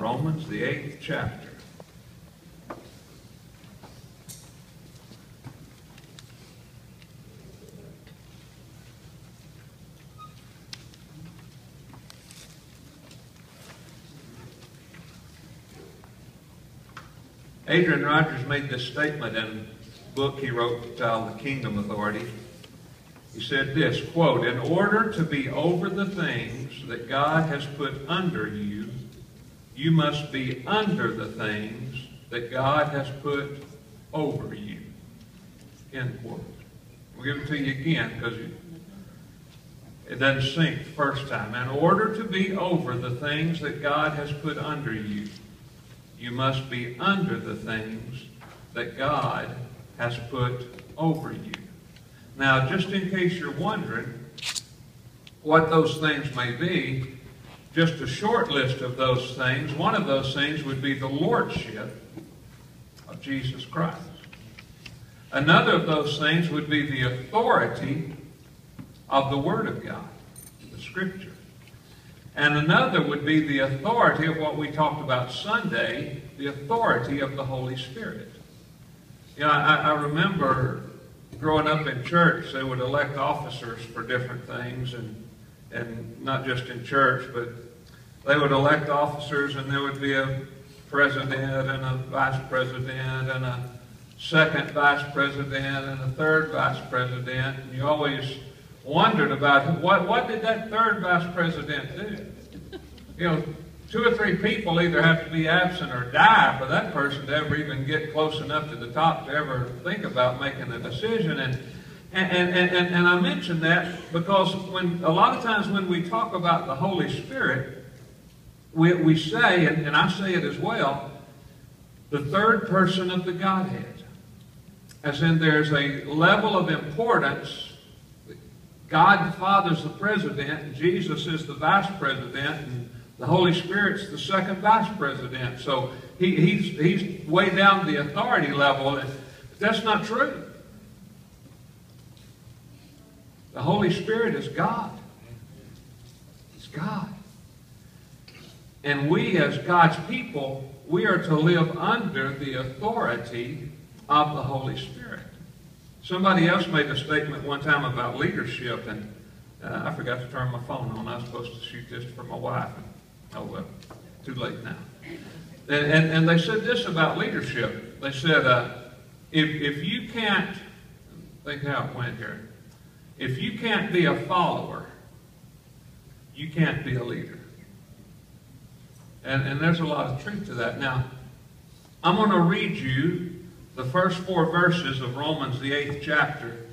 Romans, the eighth chapter. Adrian Rogers made this statement in a book he wrote entitled The Kingdom Authority. He said this, quote, In order to be over the things that God has put under you, you must be under the things that God has put over you. End quote. We'll give it to you again because it doesn't sink the first time. In order to be over the things that God has put under you, you must be under the things that God has put over you. Now, just in case you're wondering what those things may be, just a short list of those things. One of those things would be the lordship of Jesus Christ. Another of those things would be the authority of the Word of God, the Scripture. And another would be the authority of what we talked about Sunday, the authority of the Holy Spirit. You know, I, I remember growing up in church, they would elect officers for different things, and, and not just in church, but they would elect officers, and there would be a president and a vice president and a second vice president and a third vice president. And you always wondered about what, what did that third vice president do? You know, two or three people either have to be absent or die for that person to ever even get close enough to the top to ever think about making a decision. And and, and, and, and I mention that because when a lot of times when we talk about the Holy Spirit, we, we say, and, and I say it as well, the third person of the Godhead. As in there's a level of importance God the Father's the president, and Jesus is the vice president, and the Holy Spirit's the second vice president. So he, he's, he's way down the authority level. That's not true. The Holy Spirit is God. It's God. And we as God's people, we are to live under the authority of the Holy Spirit. Somebody else made a statement one time about leadership, and uh, I forgot to turn my phone on. I was supposed to shoot this for my wife. Oh, well, too late now. And, and, and they said this about leadership. They said, uh, if, if you can't, think how it went here. If you can't be a follower, you can't be a leader. And, and there's a lot of truth to that. Now, I'm going to read you the first four verses of Romans, the eighth chapter.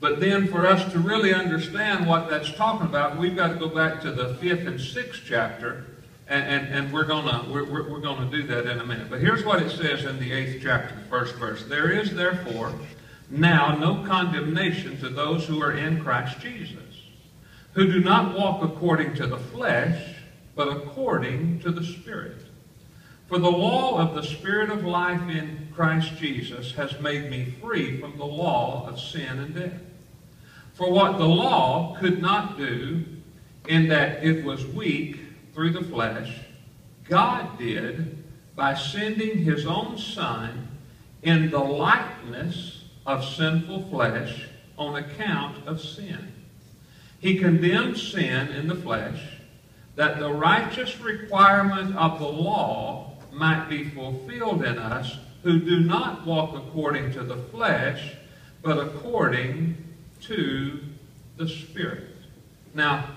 But then for us to really understand what that's talking about, we've got to go back to the fifth and sixth chapter, and, and, and we're going to we're, we're, we're to do that in a minute. But here's what it says in the eighth chapter, first verse. There is therefore now no condemnation to those who are in Christ Jesus, who do not walk according to the flesh, but according to the Spirit. For the law of the Spirit of life in Christ Jesus has made me free from the law of sin and death. For what the law could not do, in that it was weak through the flesh, God did by sending his own Son in the likeness of sinful flesh on account of sin. He condemned sin in the flesh, that the righteous requirement of the law might be fulfilled in us who do not walk according to the flesh, but according to the Spirit. Now,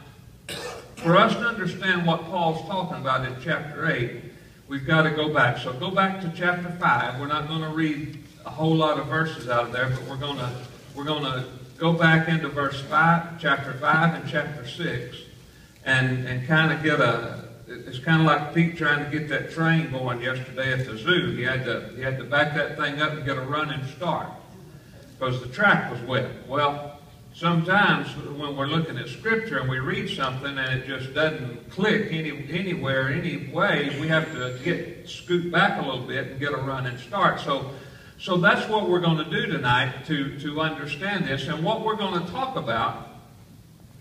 for us to understand what Paul's talking about in chapter 8, we've got to go back. So go back to chapter 5. We're not going to read a whole lot of verses out of there, but we're going to we're going to go back into verse 5, chapter 5 and chapter 6 and, and kind of get a, it's kind of like Pete trying to get that train going yesterday at the zoo. He had to, he had to back that thing up and get a running start because the track was wet. Well, sometimes when we're looking at Scripture and we read something and it just doesn't click any, anywhere, any way, we have to get scoot back a little bit and get a running start. So, so that's what we're going to do tonight to, to understand this. And what we're going to talk about,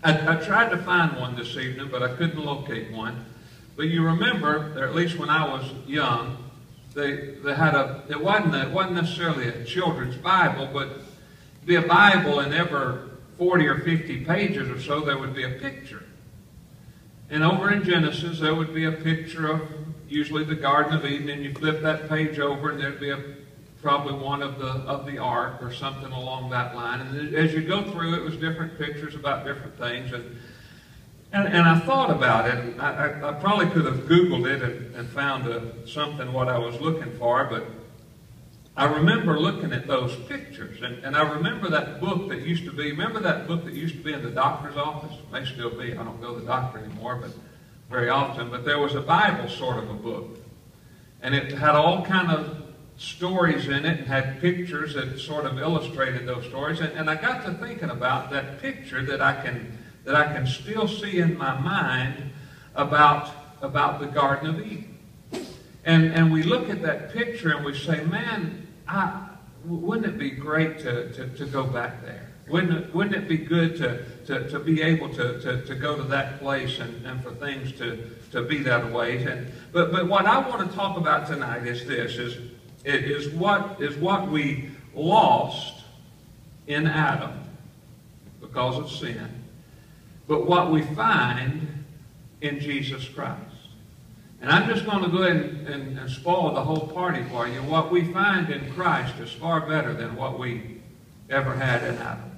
I, I tried to find one this evening, but I couldn't locate one. But you remember, or at least when I was young, they, they had a, it wasn't, a, it wasn't necessarily a children's Bible, but be a Bible and every 40 or 50 pages or so, there would be a picture. And over in Genesis, there would be a picture of usually the Garden of Eden, and you flip that page over, and there'd be a, probably one of the of the ark or something along that line. And as you go through, it was different pictures about different things. And and, and I thought about it. I, I, I probably could have Googled it and, and found a, something what I was looking for, but I remember looking at those pictures, and, and I remember that book that used to be, remember that book that used to be in the doctor's office? It may still be. I don't go to the doctor anymore, but very often. But there was a Bible sort of a book. And it had all kind of stories in it and had pictures that sort of illustrated those stories. And, and I got to thinking about that picture that I can that I can still see in my mind about, about the Garden of Eden. And, and we look at that picture and we say, man, I, wouldn't it be great to, to, to go back there? Wouldn't it, wouldn't it be good to, to, to be able to, to, to go to that place and, and for things to, to be that way? And, but, but what I want to talk about tonight is this, is, it is, what, is what we lost in Adam because of sin but what we find in Jesus Christ. And I'm just going to go ahead and, and, and, spoil the whole party for you. What we find in Christ is far better than what we ever had in Adam.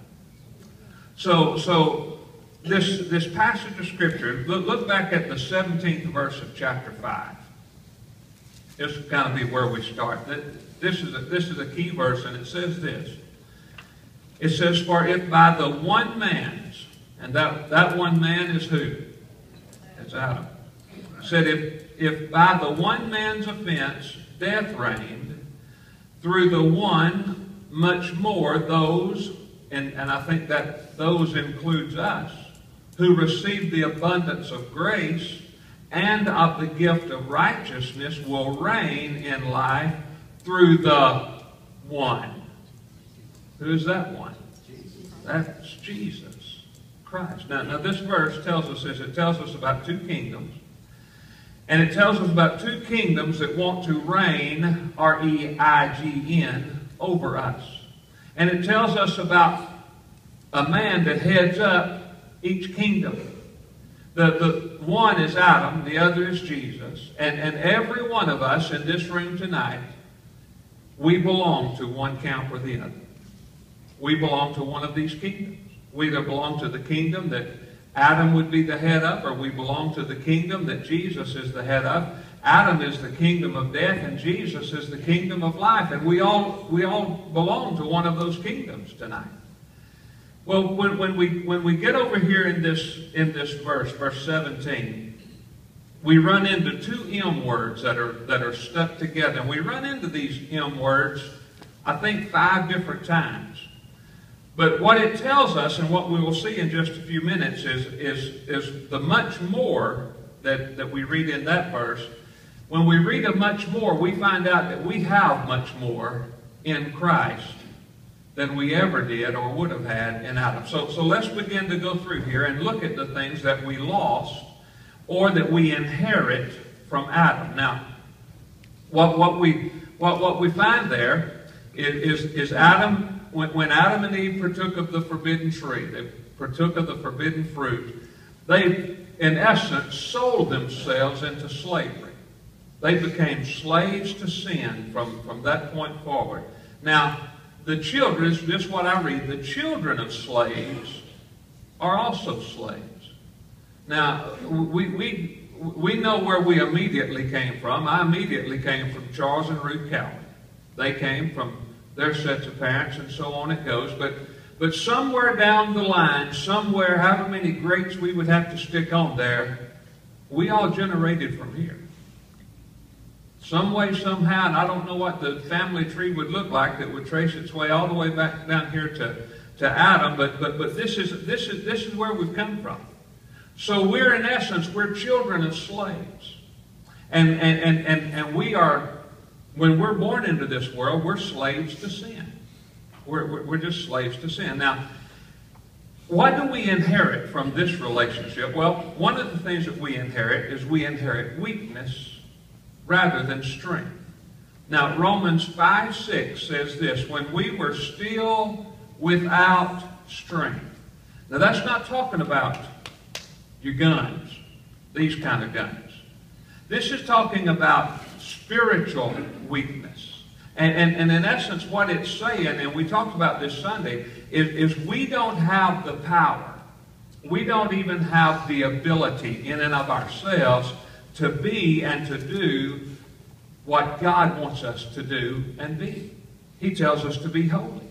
So, so this, this passage of Scripture, look, look back at the 17th verse of chapter 5. This will kind of be where we start. This is, a, this is a key verse, and it says this. It says, For if by the one man's and that, that one man is who? It's Adam. Said, if, if by the one man's offense death reigned, through the one much more those, and, and I think that those includes us, who received the abundance of grace and of the gift of righteousness will reign in life through the one. Who's that one? That's Jesus. Christ. Now, now this verse tells us this. It tells us about two kingdoms. And it tells us about two kingdoms that want to reign, R-E-I-G-N, over us. And it tells us about a man that heads up each kingdom. The, the one is Adam, the other is Jesus. And, and every one of us in this room tonight, we belong to one camp or the other. We belong to one of these kingdoms. We either belong to the kingdom that Adam would be the head of, or we belong to the kingdom that Jesus is the head of. Adam is the kingdom of death, and Jesus is the kingdom of life. And we all, we all belong to one of those kingdoms tonight. Well, when, when, we, when we get over here in this, in this verse, verse 17, we run into two M words that are, that are stuck together. And we run into these M words, I think, five different times. But what it tells us, and what we will see in just a few minutes, is, is, is the much more that, that we read in that verse. When we read a much more, we find out that we have much more in Christ than we ever did or would have had in Adam. So, so let's begin to go through here and look at the things that we lost or that we inherit from Adam. Now, what, what, we, what, what we find there is, is, is Adam when, when Adam and Eve partook of the forbidden tree, they partook of the forbidden fruit, they, in essence, sold themselves into slavery. They became slaves to sin from, from that point forward. Now, the children, this is what I read, the children of slaves are also slaves. Now, we, we, we know where we immediately came from. I immediately came from Charles and Ruth Cowart. They came from their sets of parents, and so on it goes. But, but somewhere down the line, somewhere, however many greats we would have to stick on there, we all generated from here. Some way, somehow, and I don't know what the family tree would look like that would trace its way all the way back down here to, to Adam, but, but, but this, is, this, is, this is where we've come from. So we're, in essence, we're children of slaves. And, and, and, and, and we are when we're born into this world, we're slaves to sin. We're, we're just slaves to sin. Now, what do we inherit from this relationship? Well, one of the things that we inherit is we inherit weakness rather than strength. Now, Romans 5 6 says this when we were still without strength. Now, that's not talking about your guns, these kind of guns. This is talking about spiritual weakness. And, and, and in essence, what it's saying, and we talked about this Sunday, is, is we don't have the power. We don't even have the ability in and of ourselves to be and to do what God wants us to do and be. He tells us to be holy.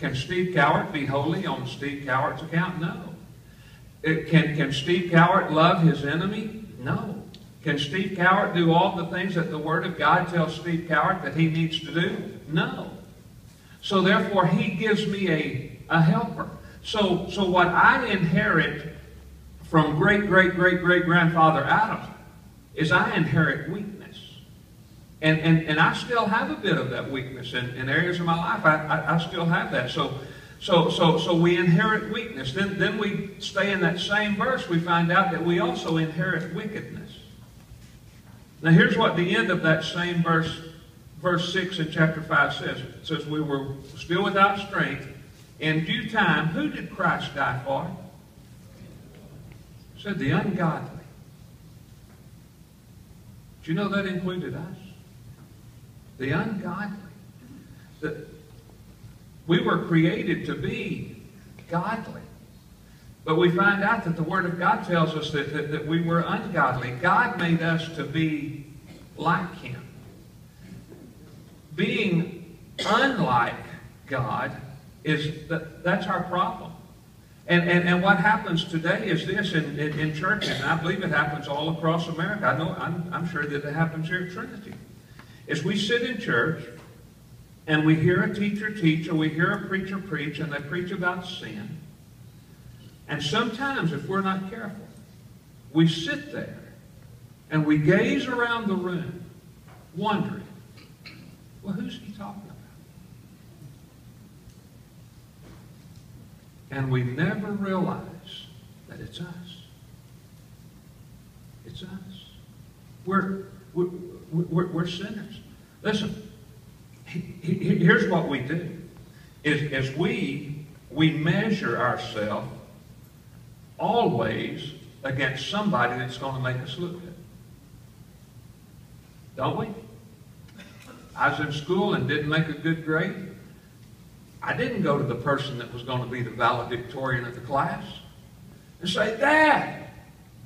Can Steve Cowart be holy on Steve Cowart's account? No. It, can, can Steve Cowart love his enemy? No. Can Steve Cowart do all the things that the Word of God tells Steve Cowart that he needs to do? No. So therefore, he gives me a, a helper. So, so what I inherit from great, great, great, great grandfather Adam is I inherit weakness. And, and, and I still have a bit of that weakness in, in areas of my life. I, I, I still have that. So, so, so, so we inherit weakness. Then, then we stay in that same verse. We find out that we also inherit wickedness. Now here's what the end of that same verse, verse 6 in chapter 5 says. It says, we were still without strength. In due time, who did Christ die for? It said the ungodly. Do you know that included us? the ungodly. That we were created to be godly. But we find out that the Word of God tells us that, that, that we were ungodly. God made us to be like Him. Being unlike God is that, that's our problem. And, and, and what happens today is this in, in, in churches, and I believe it happens all across America. I know I'm, I'm sure that it happens here at Trinity is we sit in church and we hear a teacher teach or we hear a preacher preach and they preach about sin. And sometimes, if we're not careful, we sit there and we gaze around the room wondering, well, who's he talking about? And we never realize that it's us. It's us. We're, we're, we're, we're sinners. Listen, here's what we do. Is, is we, we measure ourselves always against somebody that's going to make us look good. Don't we? I was in school and didn't make a good grade. I didn't go to the person that was going to be the valedictorian of the class and say, Dad,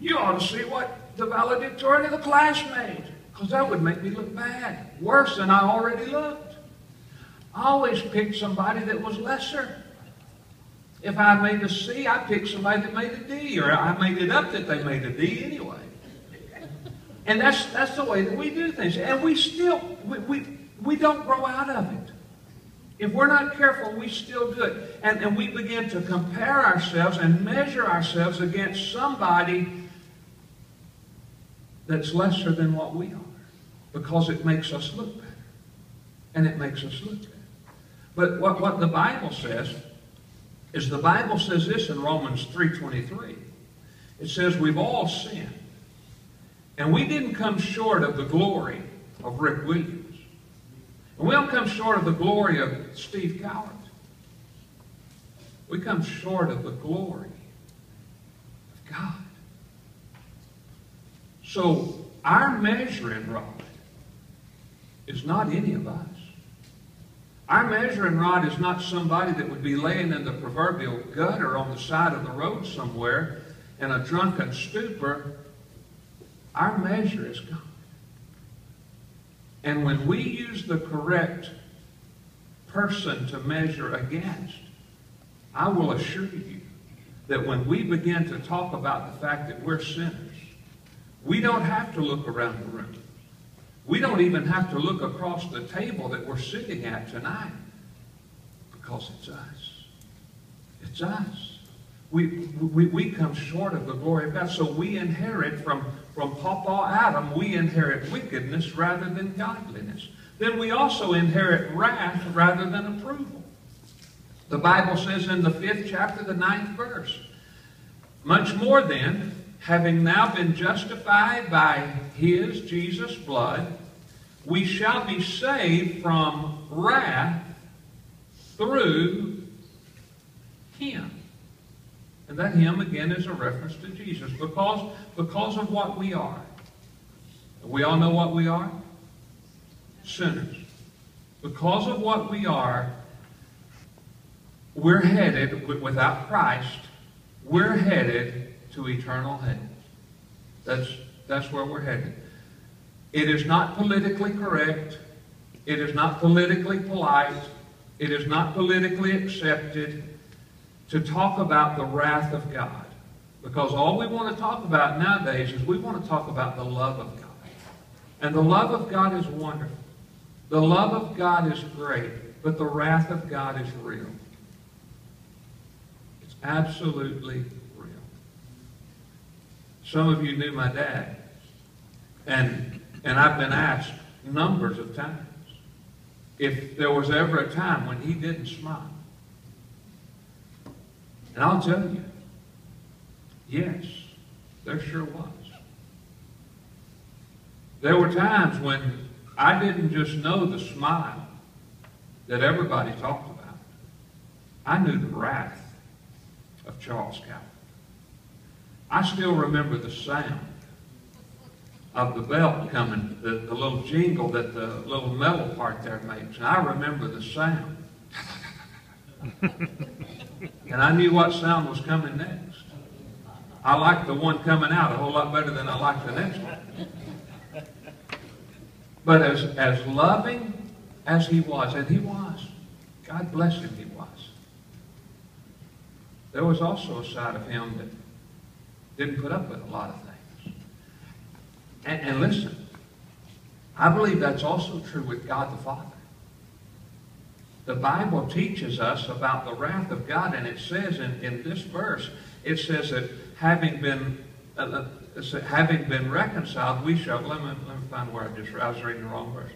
you ought to see what the valedictorian of the class made. Because that would make me look bad, worse than I already looked. I always picked somebody that was lesser. If I made a C, I picked somebody that made a D, or I made it up that they made a D anyway. And that's, that's the way that we do things. And we still, we, we, we don't grow out of it. If we're not careful, we still do it. And, and we begin to compare ourselves and measure ourselves against somebody that's lesser than what we are because it makes us look better. And it makes us look better. But what, what the Bible says is the Bible says this in Romans 3.23. It says we've all sinned. And we didn't come short of the glory of Rick Williams. We don't come short of the glory of Steve Cowart. We come short of the glory of God. So our measuring rod is not any of us. Our measuring rod is not somebody that would be laying in the proverbial gutter on the side of the road somewhere in a drunken stupor. Our measure is God. And when we use the correct person to measure against, I will assure you that when we begin to talk about the fact that we're sinners, we don't have to look around the room. We don't even have to look across the table that we're sitting at tonight because it's us. It's us. We, we, we come short of the glory of God. So we inherit from, from Papa Adam, we inherit wickedness rather than godliness. Then we also inherit wrath rather than approval. The Bible says in the fifth chapter, the ninth verse, Much more then, having now been justified by his, Jesus' blood, we shall be saved from wrath through him. And that hymn, again, is a reference to Jesus because, because of what we are. We all know what we are? Sinners. Because of what we are, we're headed, without Christ, we're headed to eternal hell. That's, that's where we're headed. It is not politically correct. It is not politically polite. It is not politically accepted to talk about the wrath of God. Because all we want to talk about nowadays is we want to talk about the love of God. And the love of God is wonderful. The love of God is great, but the wrath of God is real. It's absolutely real. Some of you knew my dad. And, and I've been asked numbers of times if there was ever a time when he didn't smile. And I'll tell you, yes, there sure was. There were times when I didn't just know the smile that everybody talked about. I knew the wrath of Charles Calvin. I still remember the sound of the belt coming, the, the little jingle that the little metal part there makes. I remember the sound. And I knew what sound was coming next. I liked the one coming out a whole lot better than I liked the next one. But as, as loving as he was, and he was, God bless him, he was, there was also a side of him that didn't put up with a lot of things. And, and listen, I believe that's also true with God the Father. The Bible teaches us about the wrath of God, and it says in, in this verse, it says that having been uh, uh having been reconciled, we shall, let me, let me find where I just, I was reading the wrong verse.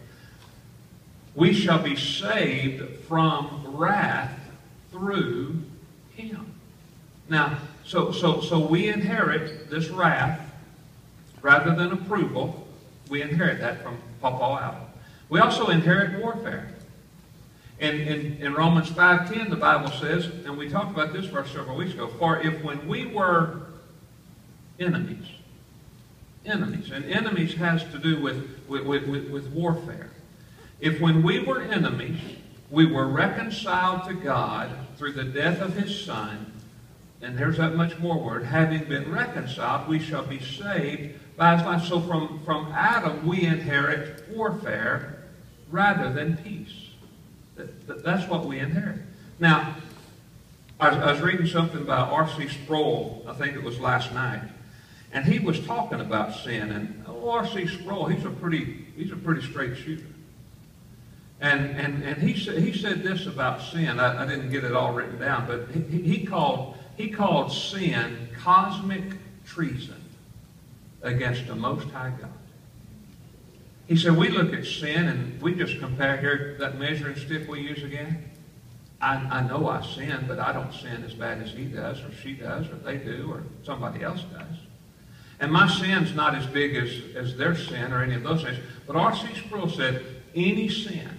We shall be saved from wrath through him. Now, so, so, so we inherit this wrath rather than approval. We inherit that from Papa Adam. We also inherit warfare. In, in, in Romans 5.10, the Bible says, and we talked about this verse several weeks ago, for if when we were enemies, enemies, and enemies has to do with, with, with, with warfare. If when we were enemies, we were reconciled to God through the death of his Son, and there's that much more word, having been reconciled, we shall be saved by his life. So from, from Adam, we inherit warfare rather than peace. That's what we inherit. Now, I was, reading something by R.C. Sproul, I think it was last night, and he was talking about sin. And oh, R.C. Sproul, he's a pretty, he's a pretty straight shooter. And, and, and he, said, he said this about sin. I, I didn't get it all written down, but he, he, called, he called sin cosmic treason against the Most High God. He said, we look at sin and we just compare here that measuring stick we use again. I, I know I sin, but I don't sin as bad as he does or she does or they do or somebody else does. And my sin's not as big as, as their sin or any of those things. But R.C. Sproul said, any sin,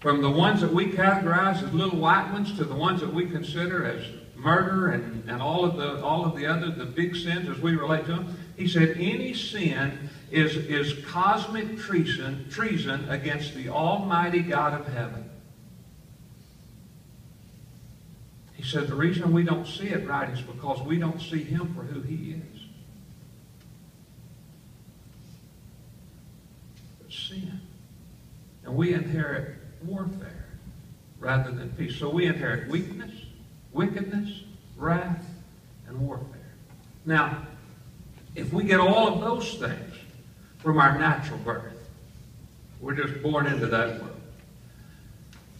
from the ones that we categorize as little white ones to the ones that we consider as murder and, and all of the all of the other the big sins as we relate to them, he said any sin is, is cosmic treason, treason against the Almighty God of heaven. He said the reason we don't see it right is because we don't see him for who he is. But sin. And we inherit warfare rather than peace. So we inherit weakness, wickedness, wrath, and warfare. Now, if we get all of those things from our natural birth, we're just born into that world.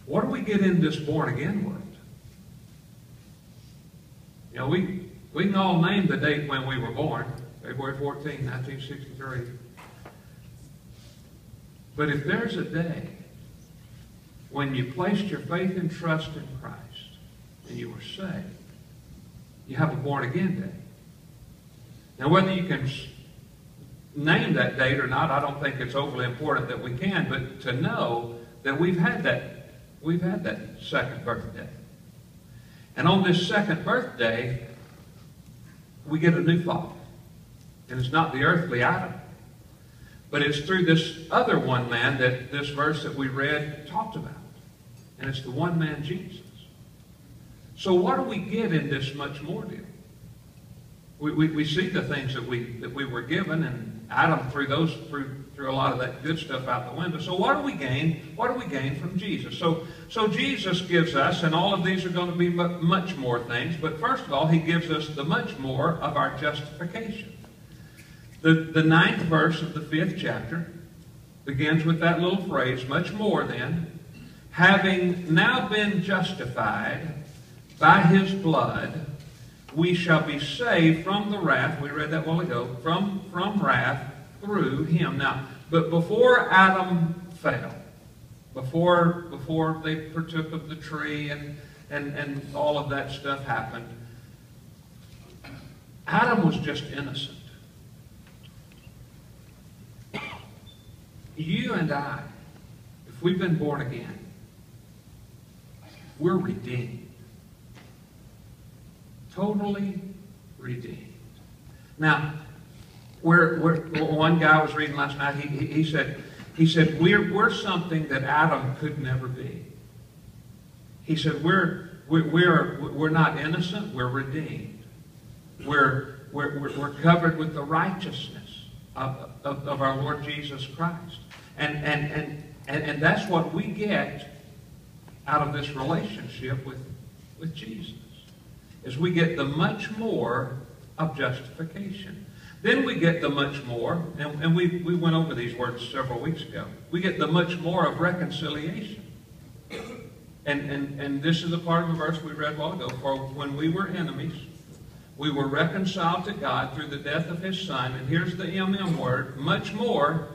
What do we get in this born again world? You know, we, we can all name the date when we were born, February 14, 1963. But if there's a day when you placed your faith and trust in Christ and you were saved, you have a born again day. Now, whether you can name that date or not, I don't think it's overly important that we can, but to know that we've had that, we've had that second birthday. And on this second birthday, we get a new father. And it's not the earthly Adam. But it's through this other one man that this verse that we read talked about. And it's the one man Jesus. So what do we get in this much more deal? We, we, we see the things that we that we were given, and Adam threw those threw, threw a lot of that good stuff out the window. So what do we gain? What do we gain from Jesus? So so Jesus gives us, and all of these are going to be much more things. But first of all, he gives us the much more of our justification. The, the ninth verse of the fifth chapter begins with that little phrase, much more than, having now been justified by his blood, we shall be saved from the wrath, we read that while ago, from, from wrath through him. Now, but before Adam fell, before, before they partook of the tree and, and, and all of that stuff happened, Adam was just innocent. You and I, if we've been born again, we're redeemed. Totally redeemed. Now, we're, we're, one guy was reading last night, he, he, said, he said, we're, we're something that Adam could never be. He said, we're, we're, we're, we're not innocent, we're redeemed. We're, we're, we're covered with the righteousness of, of, of our Lord Jesus Christ. And, and, and, and, and that's what we get out of this relationship with, with Jesus, is we get the much more of justification. Then we get the much more, and, and we, we went over these words several weeks ago. We get the much more of reconciliation. And, and, and this is the part of the verse we read a while ago. For when we were enemies, we were reconciled to God through the death of his Son. And here's the MM word, much more,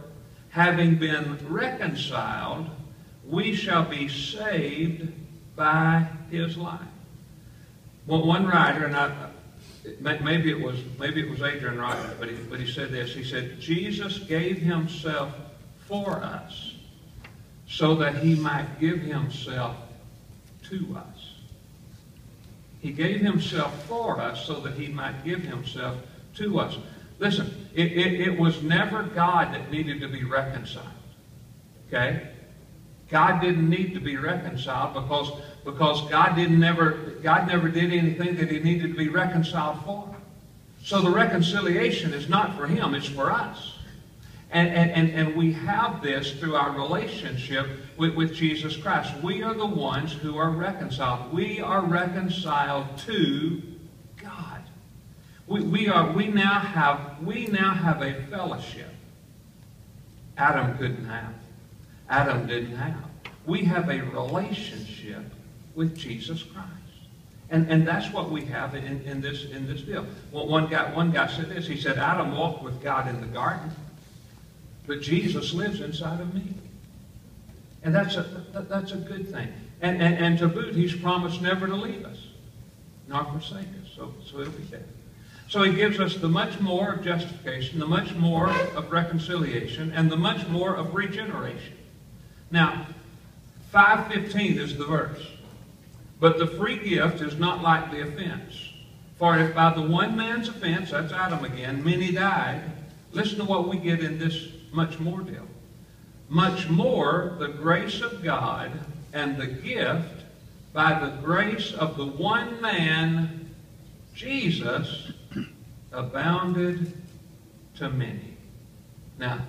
having been reconciled, we shall be saved by his life. Well, one writer, and I, maybe it was maybe it was Adrian Wright, but he, but he said this. He said, Jesus gave himself for us so that he might give himself to us. He gave himself for us so that he might give himself to us. Listen, it, it, it was never God that needed to be reconciled. Okay? God didn't need to be reconciled because, because God didn't never God never did anything that he needed to be reconciled for. So the reconciliation is not for him, it's for us. And, and, and, we have this through our relationship with, with Jesus Christ. We are the ones who are reconciled. We are reconciled to God. we, we, are, we, now have, we now have a fellowship Adam couldn't have. Adam didn't have. We have a relationship with Jesus Christ. And, and that's what we have in, in, this, in this deal. Well, one, guy, one guy said this. He said, Adam walked with God in the garden, but Jesus lives inside of me. And that's a, that, that's a good thing. And, and, and to boot, he's promised never to leave us, nor forsake us. So, so it'll be there. So he gives us the much more of justification, the much more of reconciliation, and the much more of regeneration. Now, 5.15 is the verse. But the free gift is not like the offense. For if by the one man's offense, that's Adam again, many died, listen to what we get in this much more deal. Much more the grace of God and the gift by the grace of the one man, Jesus, abounded to many. Now,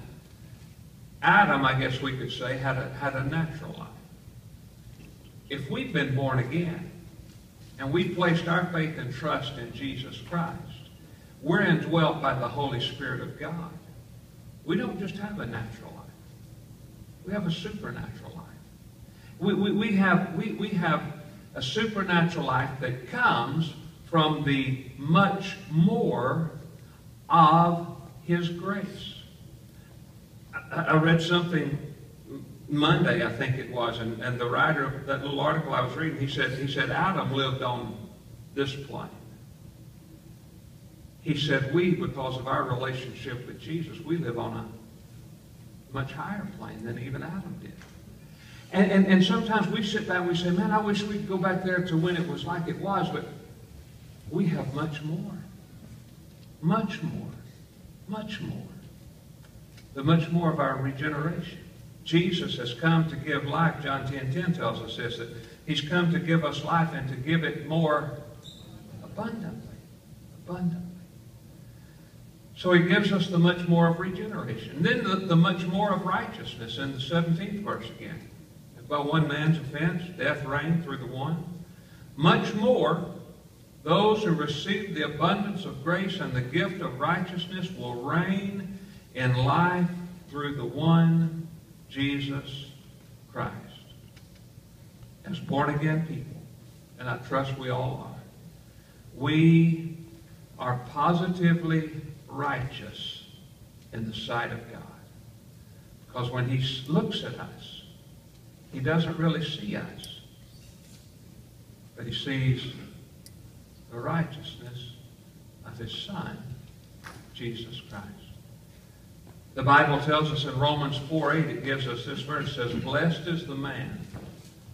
Adam, I guess we could say, had a, had a natural life. If we've been born again and we've placed our faith and trust in Jesus Christ, we're indwelt by the Holy Spirit of God. We don't just have a natural life. We have a supernatural life. We, we, we, have, we, we have a supernatural life that comes from the much more of his grace. I, I read something Monday, I think it was, and, and the writer of that little article I was reading, he said, he said Adam lived on this plane. He said we, because of our relationship with Jesus, we live on a much higher plane than even Adam did. And, and, and sometimes we sit back and we say, man, I wish we could go back there to when it was like it was, but we have much more. Much more. Much more. The much more of our regeneration. Jesus has come to give life. John 10, 10 tells us this, that he's come to give us life and to give it more abundantly. Abundantly. So he gives us the much more of regeneration. And Then the, the much more of righteousness in the 17th verse again. By one man's offense, death reigned through the one. Much more, those who receive the abundance of grace and the gift of righteousness will reign in life through the one Jesus Christ. As born again people, and I trust we all are, we are positively righteous in the sight of God. Because when he looks at us, he doesn't really see us, but he sees the righteousness of his Son, Jesus Christ. The Bible tells us in Romans 4 8, it gives us this verse, says, Blessed is the man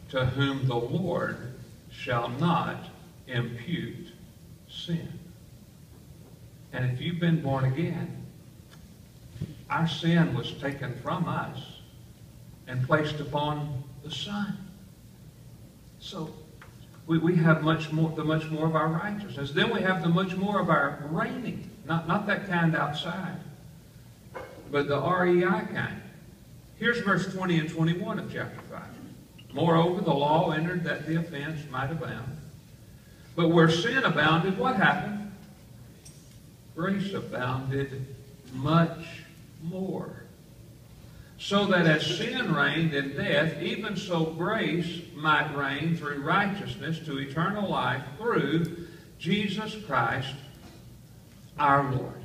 to whom the Lord shall not impute sin. And if you've been born again, our sin was taken from us and placed upon the Son. So we, we have much more, the much more of our righteousness. Then we have the much more of our reigning. Not, not that kind outside, but the REI kind. Here's verse 20 and 21 of chapter 5. Moreover, the law entered that the offense might abound. But where sin abounded, what happened? Grace abounded much more. So that as sin reigned in death, even so grace might reign through righteousness to eternal life through Jesus Christ our Lord.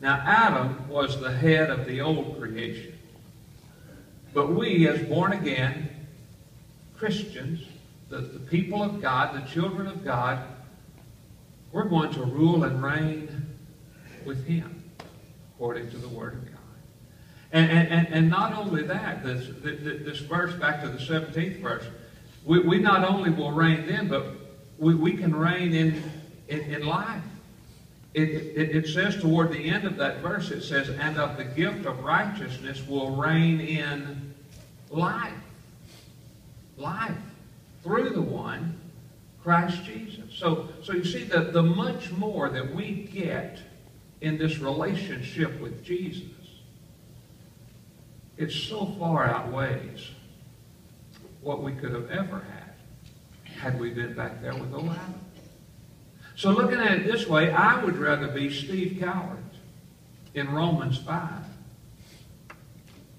Now, Adam was the head of the old creation. But we, as born again Christians, the, the people of God, the children of God, we're going to rule and reign with Him, according to the Word of God. And, and, and not only that, this, this verse, back to the 17th verse, we, we not only will reign then, but we, we can reign in, in, in life. It, it, it, says toward the end of that verse, it says, and of the gift of righteousness will reign in life. Life. Through the one, Christ Jesus. So, so you see, that the much more that we get in this relationship with Jesus, it so far outweighs what we could have ever had had we been back there with Adam. So looking at it this way, I would rather be Steve Cowart in Romans 5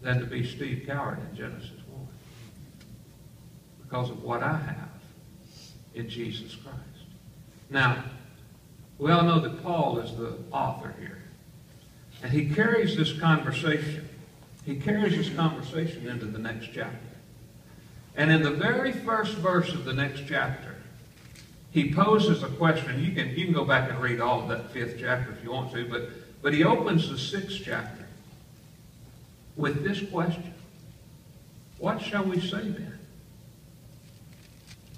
than to be Steve Cowart in Genesis 1 because of what I have in Jesus Christ. Now, we all know that Paul is the author here. And he carries this conversation. He carries this conversation into the next chapter. And in the very first verse of the next chapter, he poses a question. You can, you can go back and read all of that fifth chapter if you want to, but, but he opens the sixth chapter with this question. What shall we say then?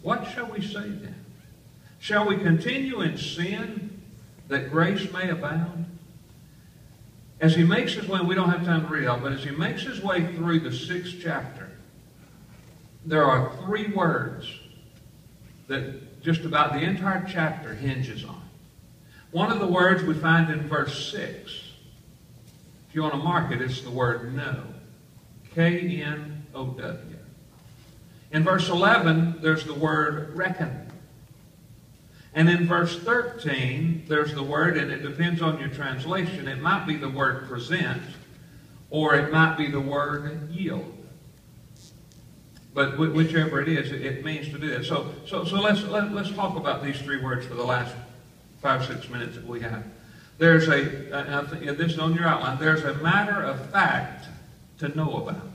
What shall we say then? Shall we continue in sin that grace may abound? As he makes his way, we don't have time to read all, but as he makes his way through the sixth chapter, there are three words that just about the entire chapter hinges on. One of the words we find in verse 6. If you want to mark it, it's the word know. K-N-O-W. In verse 11, there's the word reckon. And in verse 13, there's the word, and it depends on your translation. It might be the word present, or it might be the word yield. But whichever it is, it means to do that. So, so, so let's, let, us let us talk about these three words for the last five, six minutes that we have. There's a, think this is on your outline, there's a matter of fact to know about.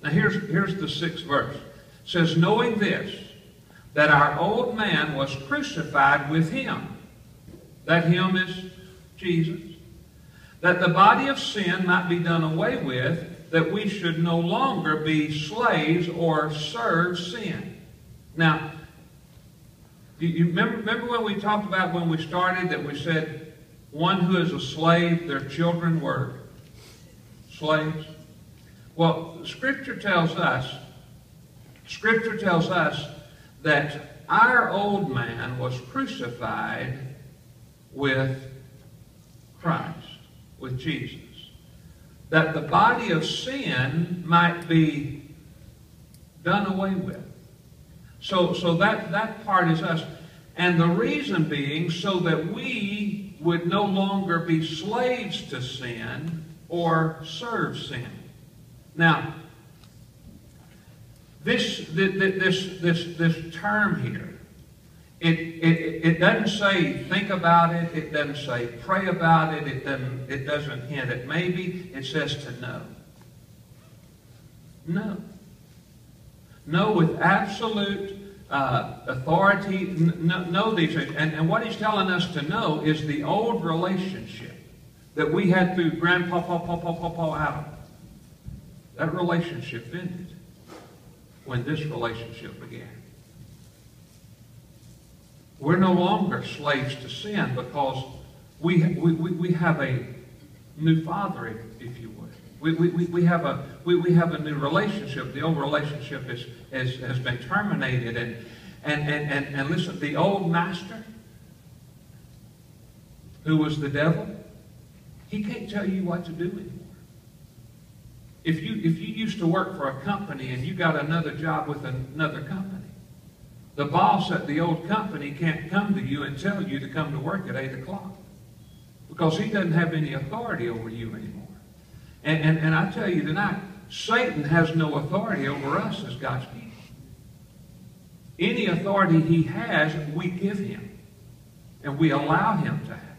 Now here's, here's the sixth verse. It says, knowing this, that our old man was crucified with him. That him is Jesus. That the body of sin might be done away with, that we should no longer be slaves or serve sin. Now, you remember, remember when we talked about when we started that we said one who is a slave, their children were slaves? Well, Scripture tells us, Scripture tells us that our old man was crucified with Christ, with Jesus. That the body of sin might be done away with. So, so that, that part is us. And the reason being so that we would no longer be slaves to sin or serve sin. Now, this, this, this, this term here, it, it, it doesn't say think about it. It doesn't say pray about it. It doesn't, it doesn't hint at maybe. It says to know. Know. Know with absolute uh, authority. Know, know these things. And, and what he's telling us to know is the old relationship that we had through Grandpa, Papa, Papa, Papa, Adam. That relationship ended when this relationship began. We're no longer slaves to sin because we, we, we have a new father, if you would. We, we, we, have a, we, we have a new relationship. The old relationship is, is, has been terminated. And, and, and, and, and listen, the old master, who was the devil, he can't tell you what to do anymore. If you, if you used to work for a company and you got another job with another company, the boss at the old company can't come to you and tell you to come to work at 8 o'clock because he doesn't have any authority over you anymore. And, and, and I tell you tonight, Satan has no authority over us as God's people. Any authority he has, we give him. And we allow him to have.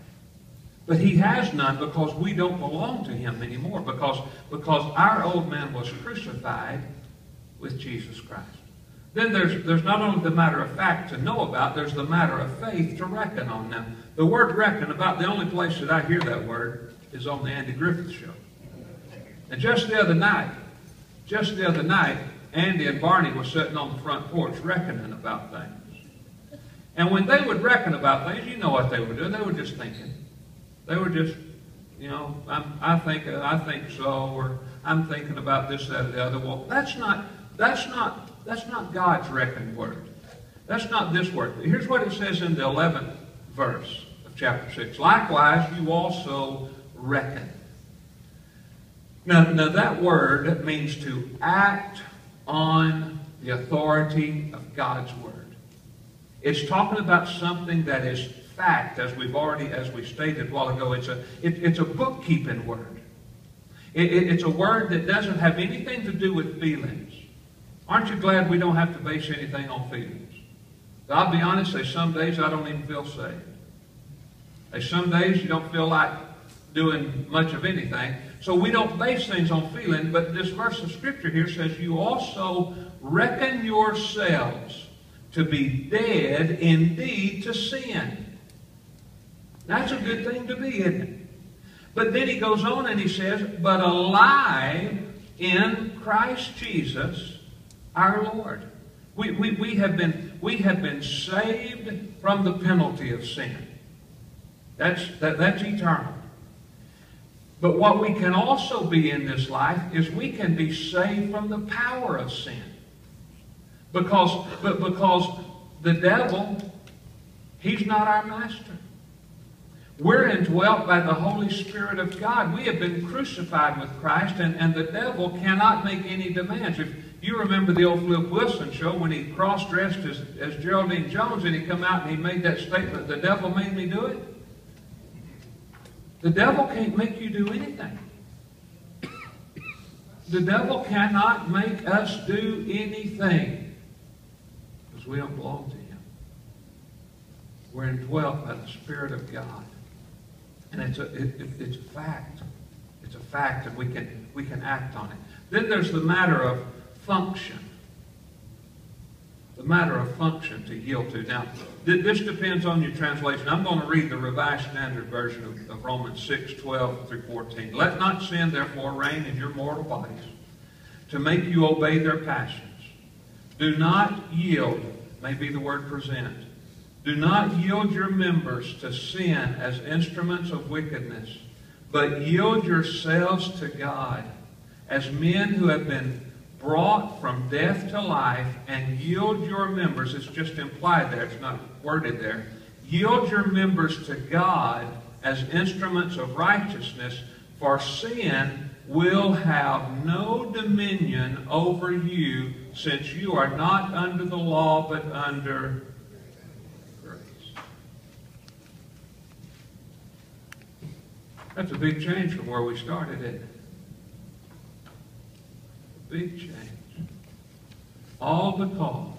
But he has none because we don't belong to him anymore. Because, because our old man was crucified with Jesus Christ. Then there's, there's not only the matter of fact to know about, there's the matter of faith to reckon on. Now, the word reckon, about the only place that I hear that word is on the Andy Griffith show. And just the other night, just the other night, Andy and Barney were sitting on the front porch reckoning about things. And when they would reckon about things, you know what they were doing. They were just thinking. They were just, you know, I'm, I think I think so, or I'm thinking about this, that, or the other. Well, that's not that's not that's not God's reckoned word. That's not this word. Here's what it says in the 11th verse of chapter 6. Likewise, you also reckon. Now, now that word means to act on the authority of God's word. It's talking about something that is fact, as we've already, as we stated a while ago. It's a, it, it's a bookkeeping word. It, it, it's a word that doesn't have anything to do with feelings. Aren't you glad we don't have to base anything on feelings? I'll be honest, there's some days I don't even feel saved. There's some days you don't feel like doing much of anything. So we don't base things on feeling, but this verse of Scripture here says, You also reckon yourselves to be dead indeed to sin. That's a good thing to be, isn't it? But then he goes on and he says, But alive in Christ Jesus our Lord. We, we, we, have been, we have been saved from the penalty of sin. That's, that, that's eternal. But what we can also be in this life is we can be saved from the power of sin. Because, but because the devil, he's not our master. We're indwelt by the Holy Spirit of God. We have been crucified with Christ, and, and the devil cannot make any demands. If, you remember the old Flip Wilson show when he cross-dressed as, as Geraldine Jones and he come out and he made that statement, the devil made me do it? The devil can't make you do anything. The devil cannot make us do anything because we don't belong to him. We're indwelt by the Spirit of God. And it's a, it, it's a fact. It's a fact and we can, we can act on it. Then there's the matter of function. The matter of function to yield to. Now, this depends on your translation. I'm going to read the Revised Standard Version of, of Romans 6, 12 through 14. Let not sin, therefore, reign in your mortal bodies to make you obey their passions. Do not yield, may be the word present. Do not yield your members to sin as instruments of wickedness, but yield yourselves to God as men who have been brought from death to life, and yield your members, it's just implied there, it's not worded there, yield your members to God as instruments of righteousness, for sin will have no dominion over you, since you are not under the law, but under grace. That's a big change from where we started, isn't it? Big change. All because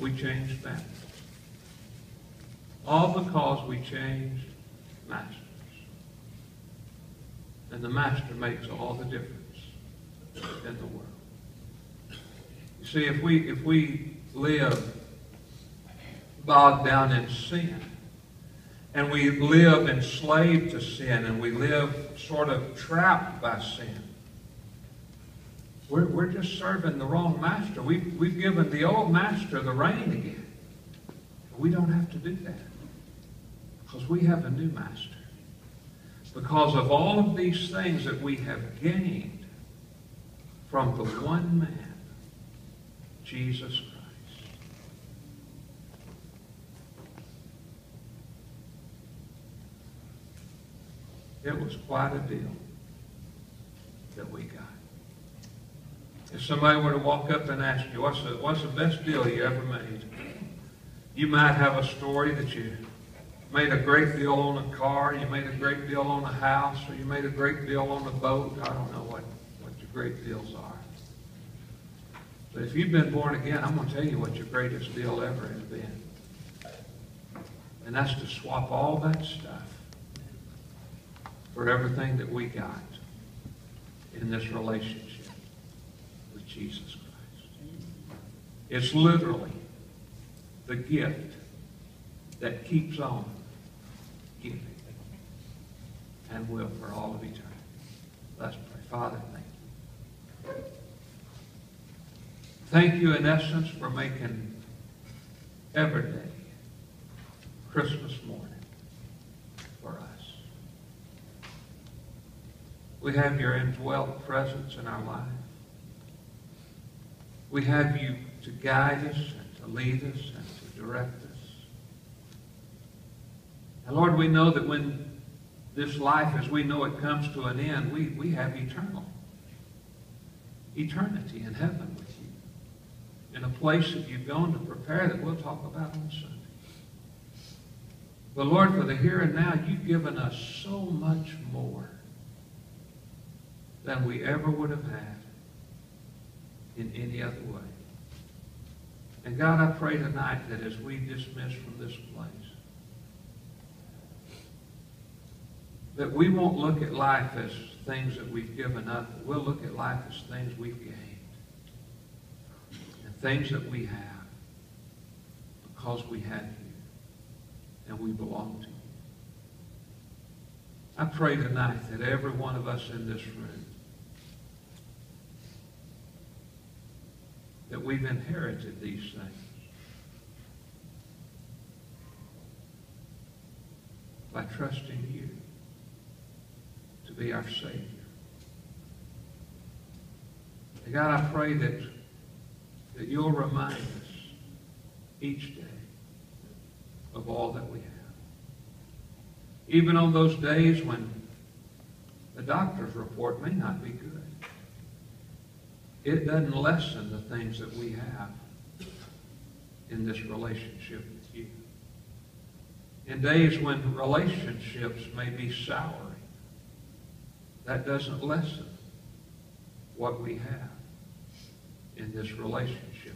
we changed masters. All because we changed masters. And the master makes all the difference in the world. You see, if we if we live bogged down in sin, and we live enslaved to sin, and we live sort of trapped by sin, we're, we're just serving the wrong master. We've, we've given the old master the reign again. We don't have to do that because we have a new master. Because of all of these things that we have gained from the one man, Jesus Christ. It was quite a deal that we got. If somebody were to walk up and ask you, what's the, what's the best deal you ever made? You might have a story that you made a great deal on a car, you made a great deal on a house, or you made a great deal on a boat. I don't know what, what your great deals are. But if you've been born again, I'm going to tell you what your greatest deal ever has been. And that's to swap all that stuff for everything that we got in this relationship. Jesus Christ. It's literally the gift that keeps on giving and will for all of eternity. Let's pray. Father, thank you. Thank you, in essence, for making every day Christmas morning for us. We have your indwelt presence in our lives. We have you to guide us and to lead us and to direct us. And Lord, we know that when this life as we know it comes to an end, we, we have eternal. Eternity in heaven with you. In a place that you've gone to prepare that we'll talk about on Sunday. But Lord, for the here and now, you've given us so much more than we ever would have had in any other way. And God, I pray tonight that as we dismiss from this place, that we won't look at life as things that we've given up. We'll look at life as things we've gained and things that we have because we have you and we belong to you. I pray tonight that every one of us in this room that we've inherited these things. By trusting you to be our Savior. And God, I pray that, that you'll remind us each day of all that we have. Even on those days when the doctor's report may not be good it doesn't lessen the things that we have in this relationship with you. In days when relationships may be souring, that doesn't lessen what we have in this relationship.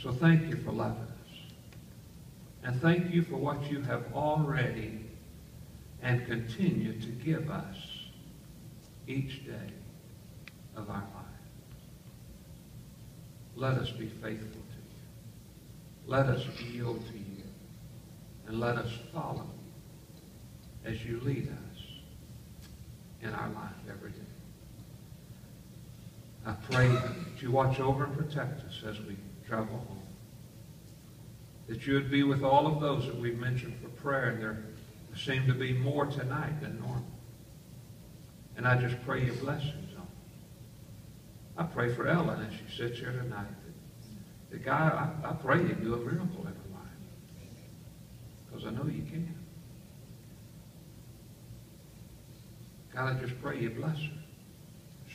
So thank you for loving us. And thank you for what you have already and continue to give us each day of our life. Let us be faithful to you. Let us yield to you. And let us follow you as you lead us in our life every day. I pray that you watch over and protect us as we travel home. That you would be with all of those that we've mentioned for prayer, and there seem to be more tonight than normal. And I just pray your them. I pray for Ellen as she sits here tonight. That, that God, I, I pray you do a miracle in her life. Because I know you can. God, I just pray you bless her,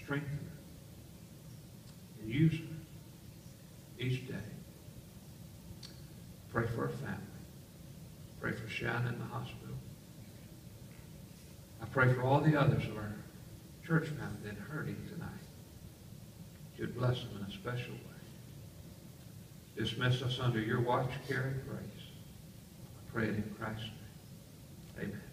strengthen her, and use her each day. Pray for her family. Pray for Shannon in the hospital. I pray for all the others of our church family that are hurting tonight. You'd bless them in a special way. Dismiss us under your watch, care, and grace. I pray it in Christ's name. Amen.